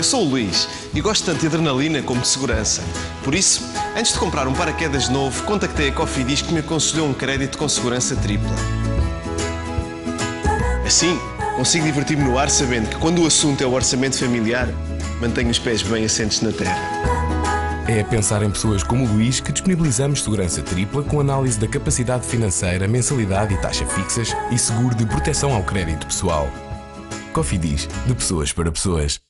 Eu sou o Luís e gosto tanto de adrenalina como de segurança. Por isso, antes de comprar um paraquedas novo, contactei a Cofidis que me aconselhou um crédito com segurança tripla. Assim, consigo divertir-me no ar sabendo que quando o assunto é o orçamento familiar, mantenho os pés bem assentes na terra. É a pensar em pessoas como o Luís que disponibilizamos segurança tripla com análise da capacidade financeira, mensalidade e taxa fixas e seguro de proteção ao crédito pessoal. Cofidis, de pessoas para pessoas.